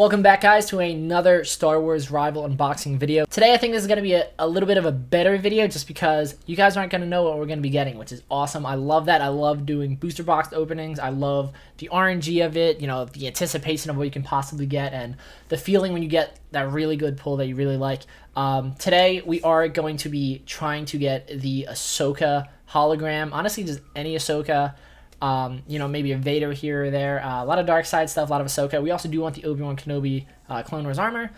Welcome back guys to another Star Wars Rival unboxing video. Today I think this is going to be a, a, little bit of a better video just because you guys aren't going to know what we're going to be getting, which is awesome. I love that. I love doing booster box openings. I love the RNG of it, you know, the anticipation of what you can possibly get and the feeling when you get that really good pull that you really like. Um, today we are going to be trying to get the Ahsoka hologram. Honestly, just any Ahsoka um, you know, maybe a Vader here or there. Uh, a lot of dark side stuff, a lot of Ahsoka. We also do want the Obi-Wan Kenobi uh, Clone Wars armor.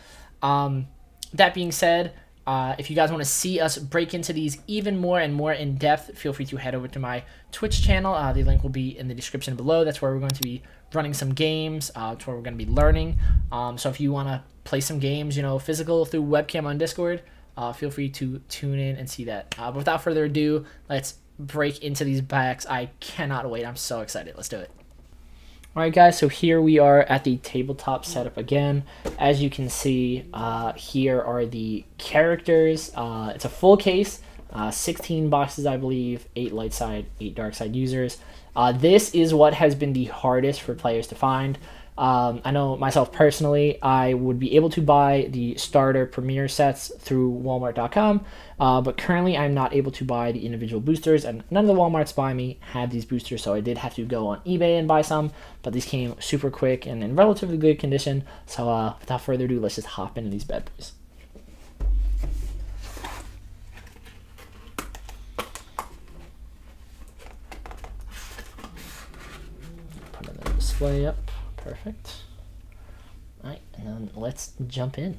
Um, that being said, uh, if you guys want to see us break into these even more and more in depth, feel free to head over to my Twitch channel. Uh, the link will be in the description below. That's where we're going to be running some games. Uh, that's where we're going to be learning. Um, so if you want to play some games, you know, physical through webcam on Discord, uh, feel free to tune in and see that. Uh, but without further ado, let's break into these packs. I cannot wait. I'm so excited. Let's do it. Alright guys, so here we are at the tabletop setup again. As you can see, uh, here are the characters. Uh, it's a full case, uh, 16 boxes I believe, 8 light side, 8 dark side users. Uh, this is what has been the hardest for players to find. Um, I know myself personally, I would be able to buy the starter premier sets through Walmart.com, uh, but currently I'm not able to buy the individual boosters, and none of the Walmarts by me had these boosters, so I did have to go on eBay and buy some, but these came super quick and in relatively good condition, so uh, without further ado, let's just hop into these bad boys. Put the display up. Perfect. Alright, and then let's jump in.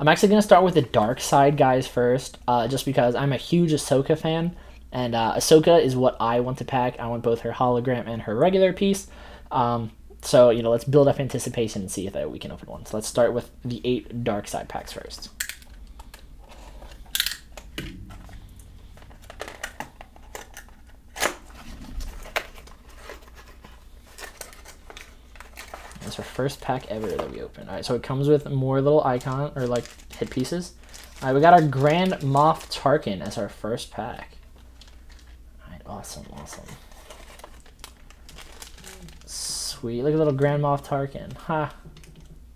I'm actually going to start with the dark side guys first, uh, just because I'm a huge Ahsoka fan, and uh, Ahsoka is what I want to pack. I want both her hologram and her regular piece. Um, so, you know, let's build up anticipation and see if we can open one. So let's start with the eight dark side packs first. First pack ever that we open. All right, so it comes with more little icon or like hit pieces. All right, we got our Grand Moff Tarkin as our first pack. All right, awesome, awesome. Sweet, look at little Grand Moff Tarkin. Ha,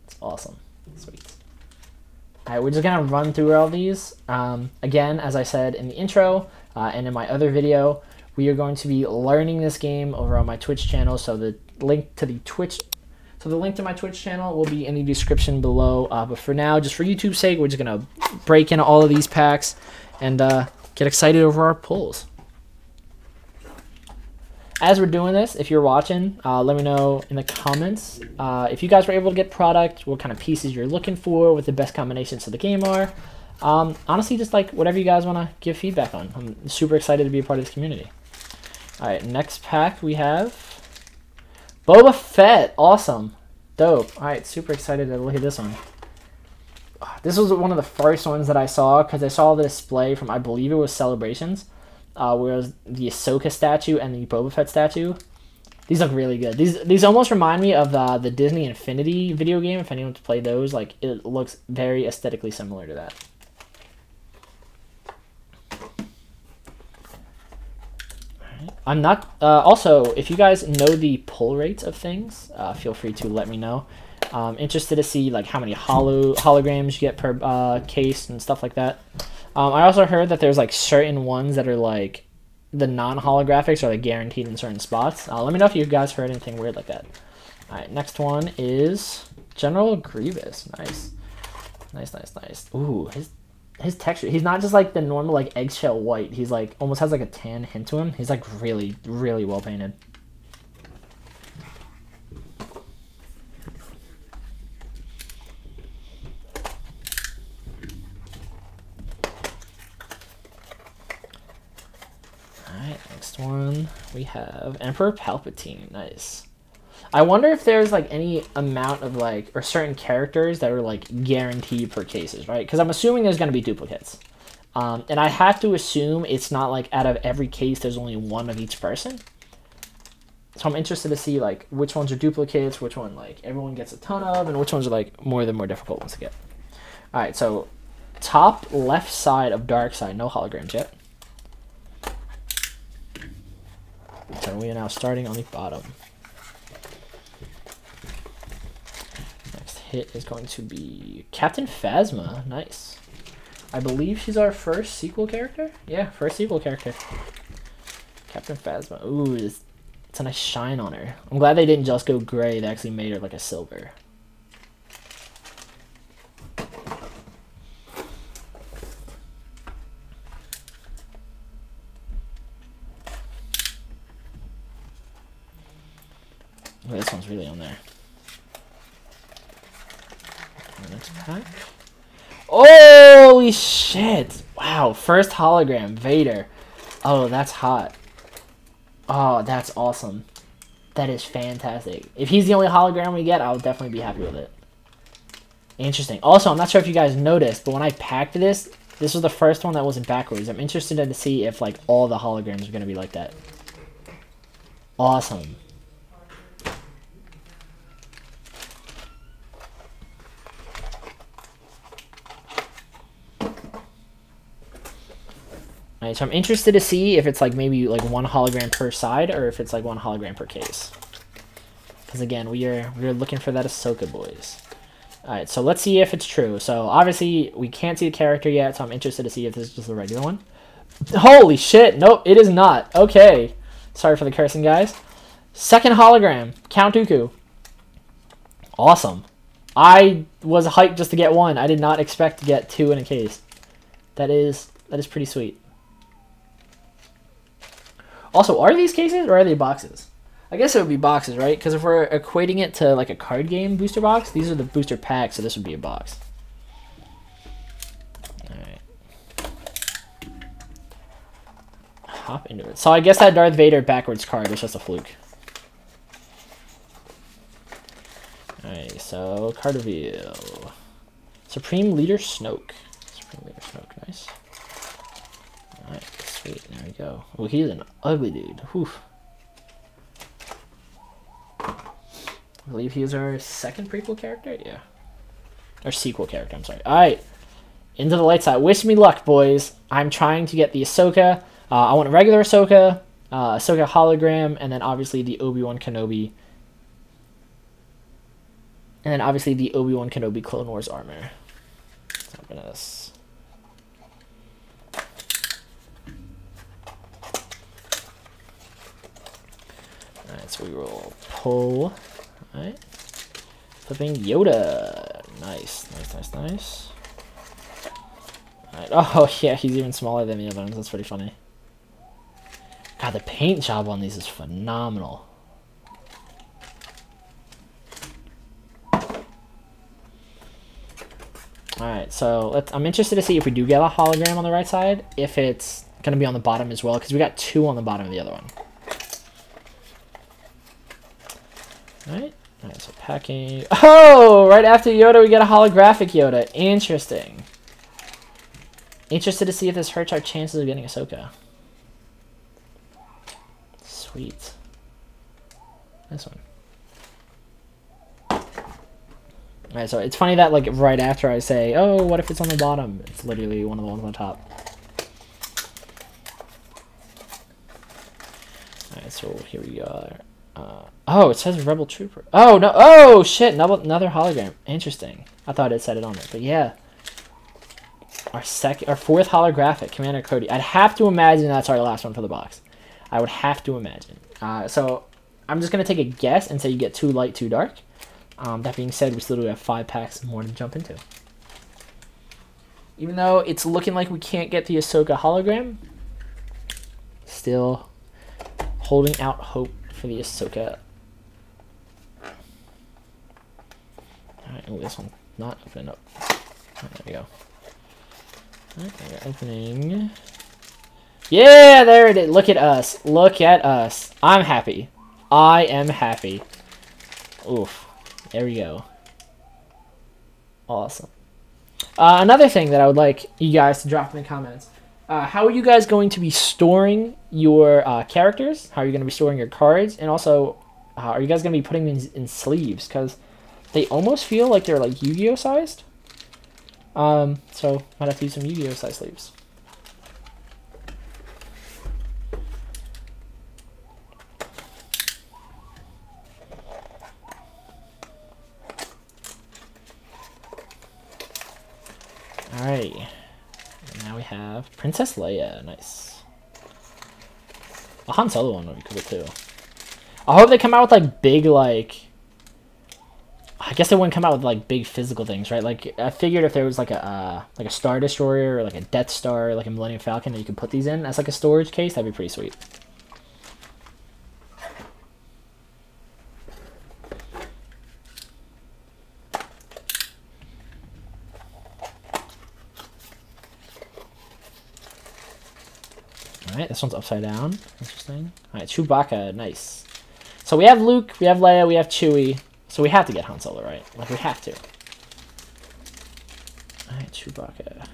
it's awesome, sweet. All right, we're just gonna run through all these. Um, again, as I said in the intro uh, and in my other video, we are going to be learning this game over on my Twitch channel. So the link to the Twitch so the link to my Twitch channel will be in the description below. Uh, but for now, just for YouTube's sake, we're just going to break into all of these packs and uh, get excited over our pulls. As we're doing this, if you're watching, uh, let me know in the comments uh, if you guys were able to get product, what kind of pieces you're looking for, what the best combinations to the game are. Um, honestly, just like whatever you guys want to give feedback on. I'm super excited to be a part of this community. All right, next pack we have Boba Fett. Awesome. Dope. All right, super excited to look at this one. Ah, this was one of the first ones that I saw because I saw the display from, I believe it was Celebrations, uh, where it was the Ahsoka statue and the Boba Fett statue. These look really good. These these almost remind me of uh, the Disney Infinity video game. If anyone's played those, like it looks very aesthetically similar to that. I'm not. Uh, also, if you guys know the pull rates of things, uh, feel free to let me know. I'm interested to see like how many holo holograms you get per uh, case and stuff like that. Um, I also heard that there's like certain ones that are like the non-holographics are like guaranteed in certain spots. Uh, let me know if you guys heard anything weird like that. All right, next one is General Grievous. Nice, nice, nice, nice. Ooh, his his texture he's not just like the normal like eggshell white. He's like almost has like a tan hint to him. He's like really really well painted. All right next one we have emperor palpatine. Nice I wonder if there's like any amount of like or certain characters that are like guaranteed per cases, right? Because I'm assuming there's going to be duplicates. Um, and I have to assume it's not like out of every case there's only one of each person. So I'm interested to see like which ones are duplicates, which one like everyone gets a ton of, and which ones are like more the more difficult ones to get. All right, so top left side of dark side, no holograms yet. So we are now starting on the bottom. Hit is going to be Captain Phasma. Nice. I believe she's our first sequel character. Yeah, first sequel character. Captain Phasma. Ooh, it's, it's a nice shine on her. I'm glad they didn't just go gray. They actually made her like a silver. This one's really on there. Next pack. Holy shit! Wow, first hologram, Vader. Oh, that's hot. Oh, that's awesome. That is fantastic. If he's the only hologram we get, I'll definitely be happy with it. Interesting. Also, I'm not sure if you guys noticed, but when I packed this, this was the first one that wasn't backwards. I'm interested to see if like all the holograms are going to be like that. Awesome. Right, so I'm interested to see if it's like maybe like one hologram per side or if it's like one hologram per case. Because again, we are we are looking for that Ahsoka boys. Alright, so let's see if it's true. So obviously we can't see the character yet, so I'm interested to see if this is just a regular one. Holy shit, nope, it is not. Okay. Sorry for the cursing, guys. Second hologram, Count Dooku. Awesome. I was hyped just to get one. I did not expect to get two in a case. That is that is pretty sweet. Also, are these cases or are they boxes? I guess it would be boxes, right? Because if we're equating it to like a card game booster box, these are the booster packs, so this would be a box. Alright. Hop into it. So I guess that Darth Vader backwards card was just a fluke. Alright, so card reveal. Supreme Leader Snoke. Supreme Leader Snoke, nice. There we go. Oh, he's an ugly dude. Whew. I believe he's our second prequel character? Yeah. Or sequel character, I'm sorry. Alright. Into the light side. Wish me luck, boys. I'm trying to get the Ahsoka. Uh, I want a regular Ahsoka, uh, Ahsoka hologram, and then obviously the Obi-Wan Kenobi. And then obviously the Obi-Wan Kenobi Clone Wars armor. Gonna So we will pull. Alright. Flipping Yoda. Nice, nice, nice, nice. Alright. Oh, yeah, he's even smaller than the other ones. That's pretty funny. God, the paint job on these is phenomenal. Alright, so I'm interested to see if we do get a hologram on the right side, if it's going to be on the bottom as well, because we got two on the bottom of the other one. Alright, alright, so packing. Oh, right after Yoda, we get a holographic Yoda. Interesting. Interested to see if this hurts our chances of getting Ahsoka. Sweet. This one. Alright, so it's funny that, like, right after I say, oh, what if it's on the bottom? It's literally one of the ones on top. Alright, so here we go. Uh, oh, it says Rebel Trooper. Oh, no. Oh, shit. Another, hologram. Interesting. I thought it said it on there, But yeah. Our second, our fourth holographic, Commander Cody. I'd have to imagine that's our last one for the box. I would have to imagine. Uh, so I'm just going to take a guess and say you get two light, two dark. Um, that being said, we still do have five packs more to jump into. Even though it's looking like we can't get the Ahsoka hologram, still holding out hope for the Ahsoka. Alright, oh, this one not opening up. there we go. Alright, opening. Yeah, there it is. Look at us. Look at us. I'm happy. I am happy. Oof. There we go. Awesome. Uh, another thing that I would like you guys to drop in the comments uh, how are you guys going to be storing your uh, characters? How are you going to be storing your cards? And also, uh, are you guys going to be putting them in, in sleeves? Because they almost feel like they're like Yu-Gi-Oh sized. Um, so might have to use some Yu-Gi-Oh sized sleeves. Princess Leia, nice. A Han Solo one would be cool too. I hope they come out with like big like. I guess they wouldn't come out with like big physical things, right? Like I figured if there was like a uh, like a Star Destroyer or like a Death Star, like a Millennium Falcon, that you could put these in as like a storage case, that'd be pretty sweet. Alright, this one's upside down. Interesting. Alright, Chewbacca, nice. So we have Luke, we have Leia, we have Chewie. So we have to get Han Solo, right? Like, we have to. Alright, Chewbacca.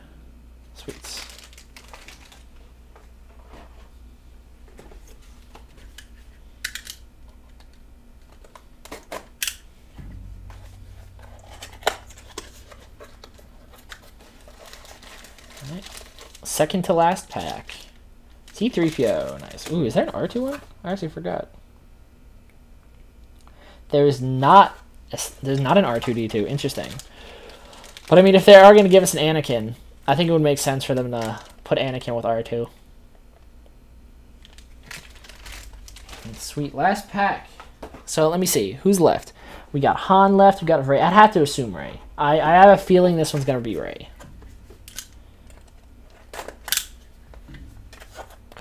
Sweet. Alright. Second to last pack. C3PO, nice. Ooh, is there an R2 one? I actually forgot. There's not there's not an R2D2. Interesting. But I mean, if they are going to give us an Anakin, I think it would make sense for them to put Anakin with R2. Sweet, last pack. So let me see, who's left? We got Han left, we got Rey. I'd have to assume Rey. I, I have a feeling this one's going to be Rey.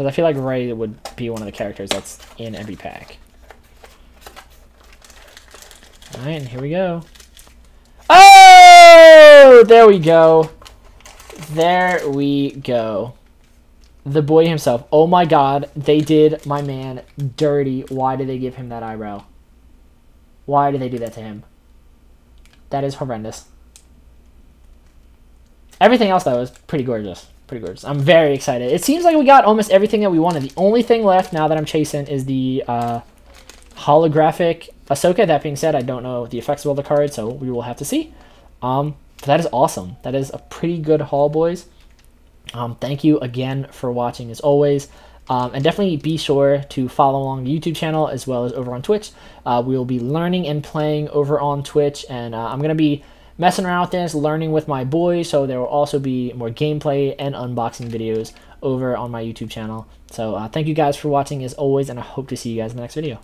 Because I feel like Rey would be one of the characters that's in every pack. Alright, and here we go. Oh! There we go. There we go. The boy himself. Oh my god, they did my man dirty. Why did they give him that eyebrow? Why did they do that to him? That is horrendous. Everything else, though, is pretty gorgeous pretty gorgeous. I'm very excited. It seems like we got almost everything that we wanted. The only thing left now that I'm chasing is the uh, holographic Ahsoka. That being said, I don't know the effects of all the cards, so we will have to see. Um, but that is awesome. That is a pretty good haul, boys. Um, thank you again for watching, as always. Um, and definitely be sure to follow along the YouTube channel as well as over on Twitch. Uh, we will be learning and playing over on Twitch, and uh, I'm going to be messing around with this, learning with my boys. So there will also be more gameplay and unboxing videos over on my YouTube channel. So uh, thank you guys for watching as always, and I hope to see you guys in the next video.